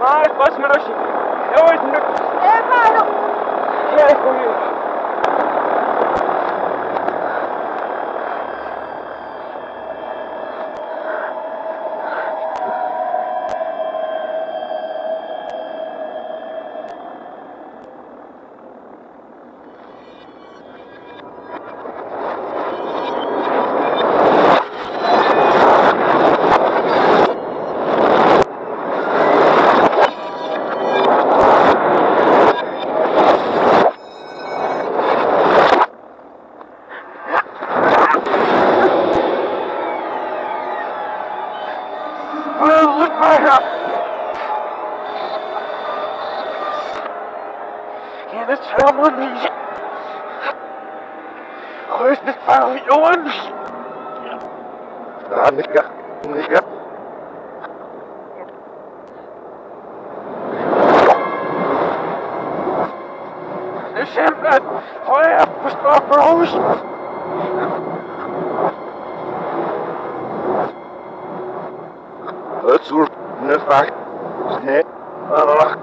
Maar het was me rustig. Heel erg maar. Ja, veilig. Goeie. Where's this finally going? Ah, nigga. Nigga. De champion! Hoi, verstop Roos! Het soort nefracht. Nee, wacht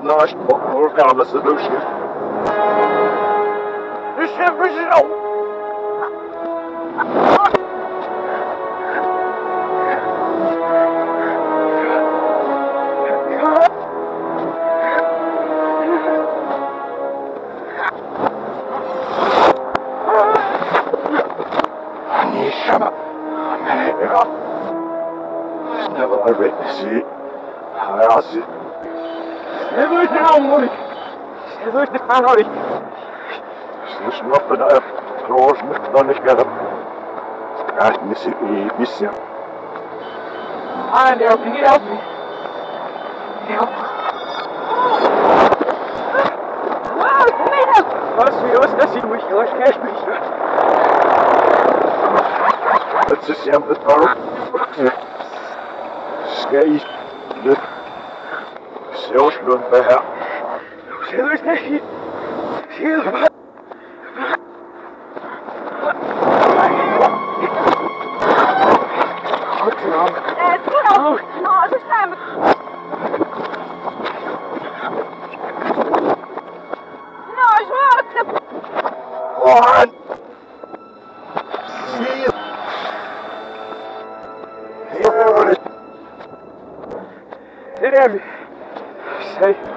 naast voor gaan solution. De champion is al. Nishama. Never I read never a written sheet. Ja, shit. Hier durch den Arm, Mutti. Hier durch den Arm, Mutti. Ich muss noch mit einem Kloß nicht noch nicht gehabt. Das reicht ein bisschen, ein bisschen. Ah, der Hopi geht auf mich. Der Hopi. Was für uns, dass sie durch euch mich Das ist ja mit Verrückten. Goed gedaan. Eh, Stefano! Nou, zo staan we. Nou, zo One. ele. Sei.